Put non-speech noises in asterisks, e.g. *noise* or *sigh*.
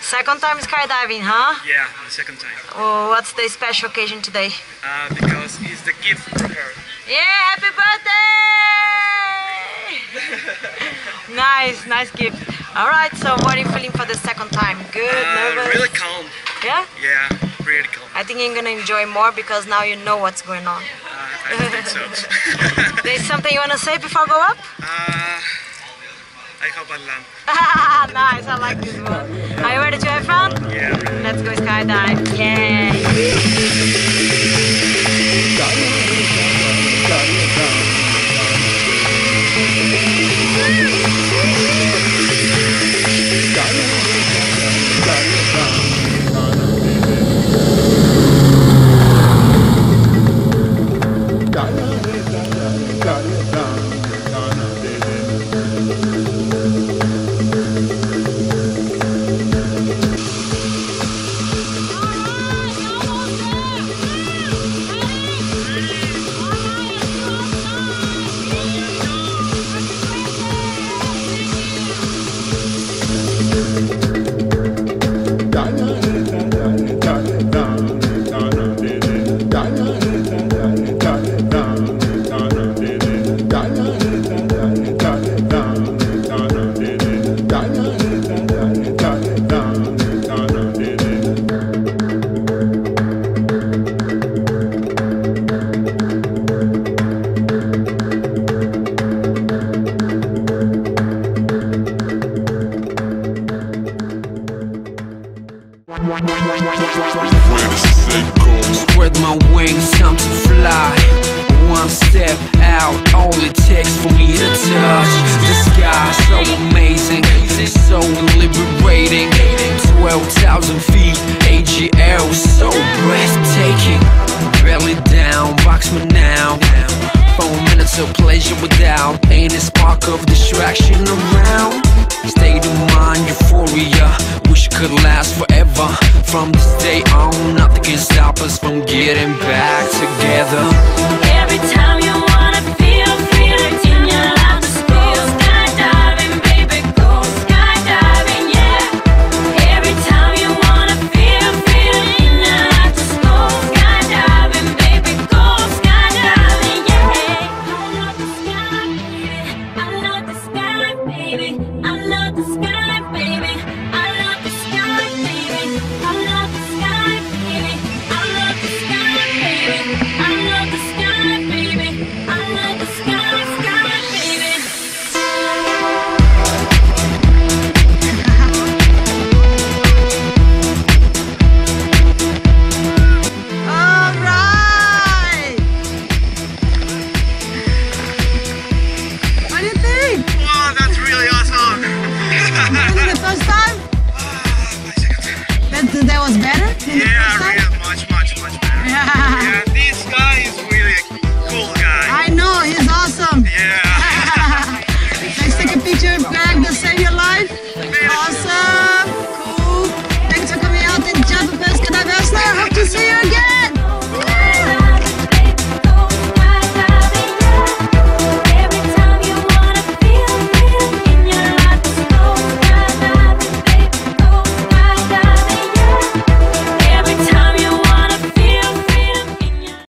Second time skydiving, huh? Yeah, the second time. Oh, what's the special occasion today? Uh, because it's the gift for her. Yeah, happy birthday! *laughs* nice, nice gift. All right, so what are you feeling for the second time? Good, Uh, nervous? really calm. Yeah? Yeah, really calm. I think you're gonna enjoy more because now you know what's going on. Uh, I think so. *laughs* *laughs* There's something you wanna say before I go up? uh, I hope I land. *laughs* nice, I like this one. Are you ready to have fun? Yeah. Let's go skydive. Yay! Where the Spread my wings, time to fly. One step out, all it takes for me to touch the sky. So amazing, so liberating. 12,000 feet, AGL, so breathtaking. Belly down, box me now. Four minutes of pleasure without any spark of distraction around. State of mind, euphoria, wish it could last forever. From this day on, nothing can stop us from getting back together. first time? That, that was better? yeah, really much, much, much better. *laughs* yeah, this guy is